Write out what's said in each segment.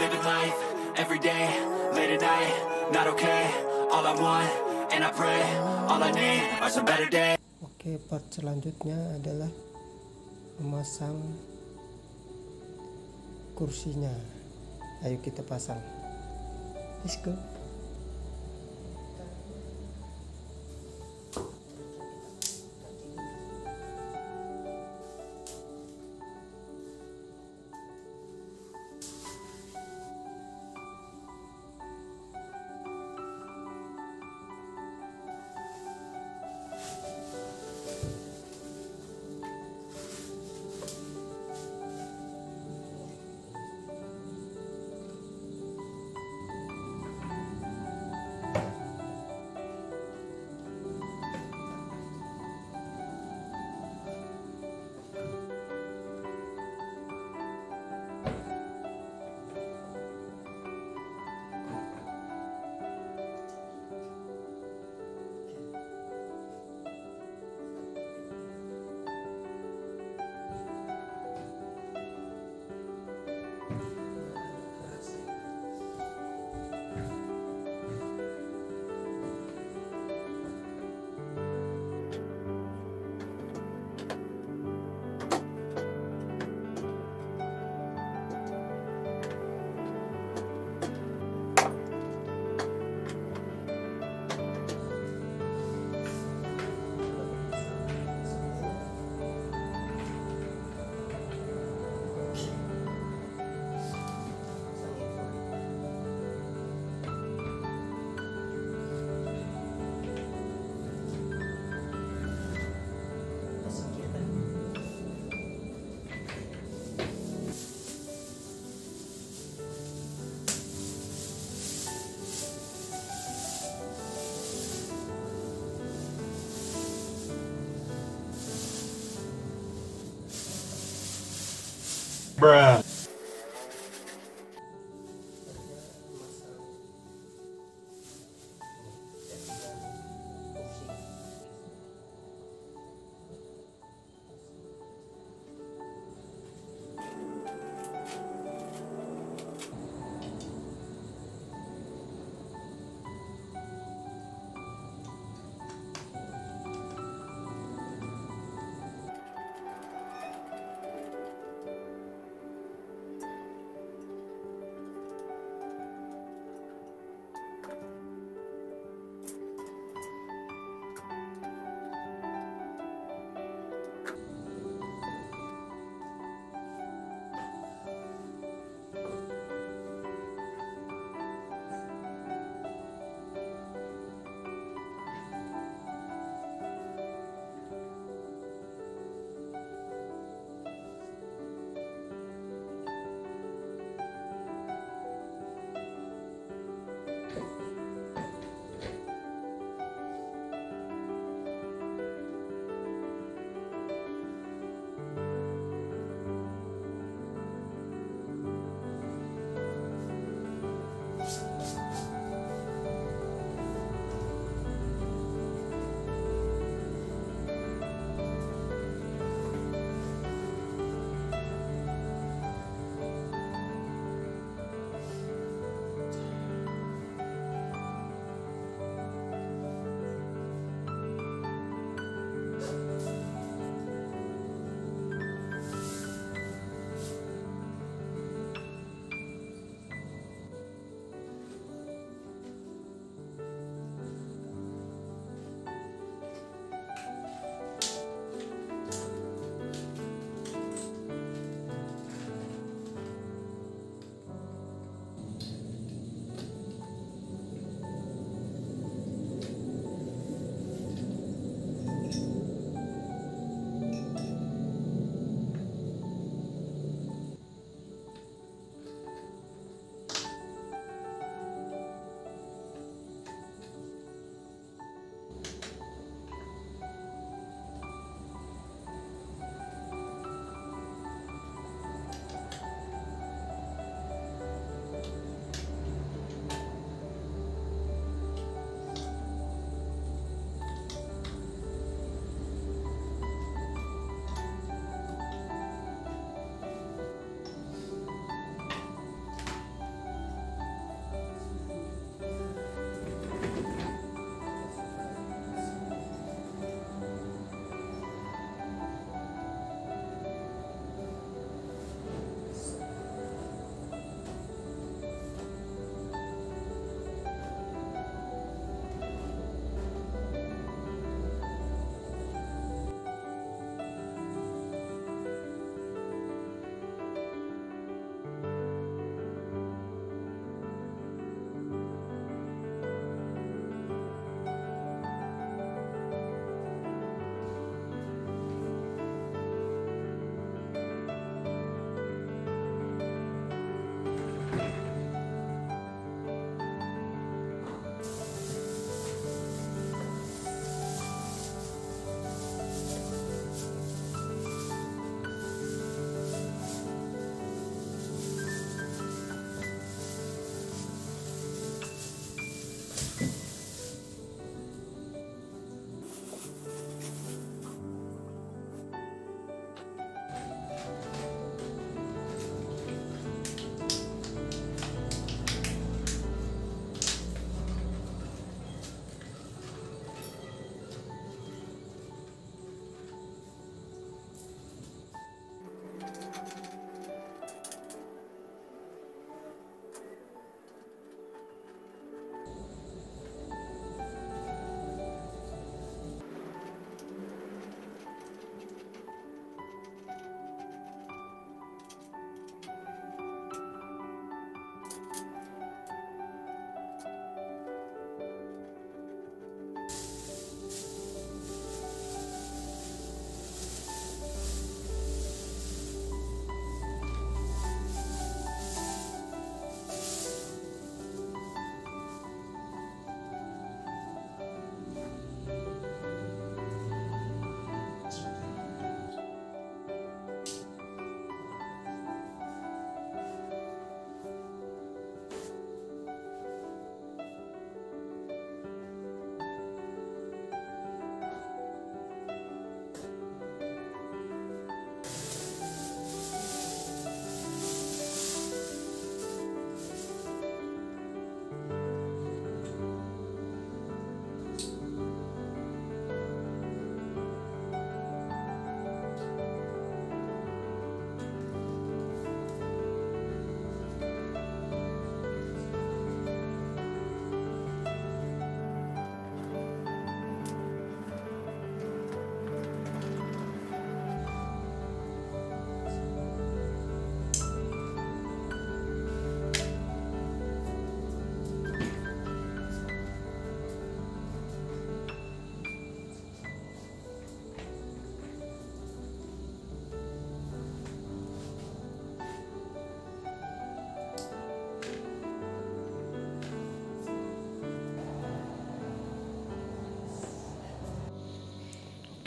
Living life, every day, late at night, not okay. All I want, and I pray, all I need are some better days. Oke, part selanjutnya adalah memasang kursinya. Ayo kita pasang. Let's go.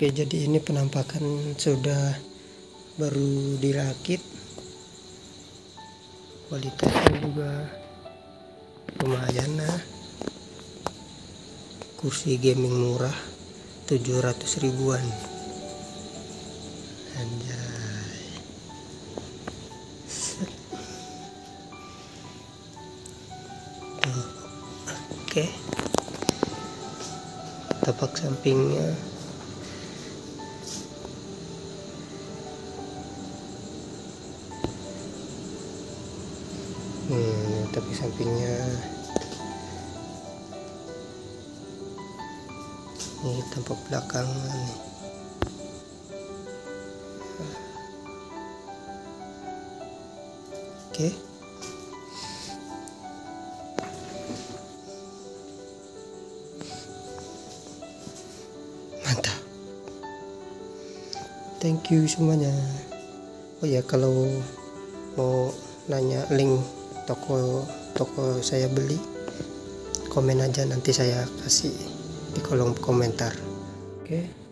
Oke, jadi ini penampakan sudah baru dirakit. Kualitasnya juga lumayan nah. Kursi gaming murah 700 ribuan. Anjay. Oke. Tapak sampingnya tapi sampingnya. Ini tampak belakang nih. Oke. Mantap. Thank you semuanya. Oh ya kalau mau nanya link toko toko saya beli komen aja nanti saya kasih di kolom komentar. Oke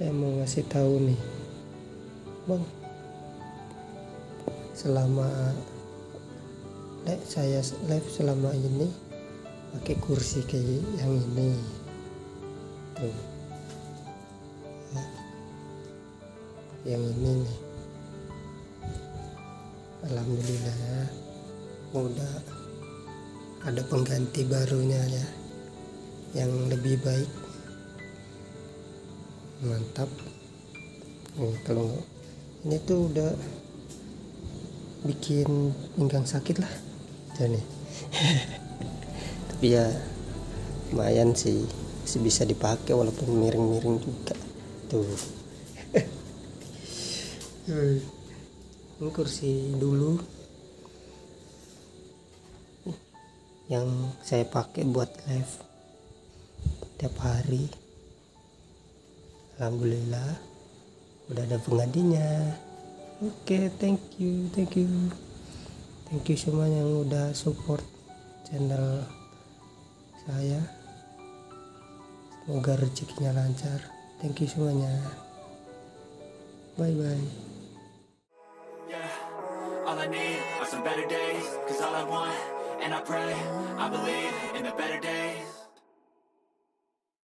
saya mau ngasih tahu nih bang. Selama saya live selama ini pakai kursi kayak yang ini. Tuh. Ya. yang ini nih. Alhamdulillah udah. Ada pengganti barunya ya yang lebih baik. Mantap. Nih kalau ini tuh udah bikin pinggang sakit lah. Jadi tapi ya lumayan sih. Masih bisa dipakai walaupun miring-miring juga. Tuh. Ini kursi dulu yang saya pakai buat live tiap hari. Alhamdulillah udah ada penggantinya. Oke okay, thank you thank you. Thank you semua yang udah support channel saya. Semoga rezekinya lancar. Thank you semuanya. Bye bye Cause all I and I pray I believe in the better days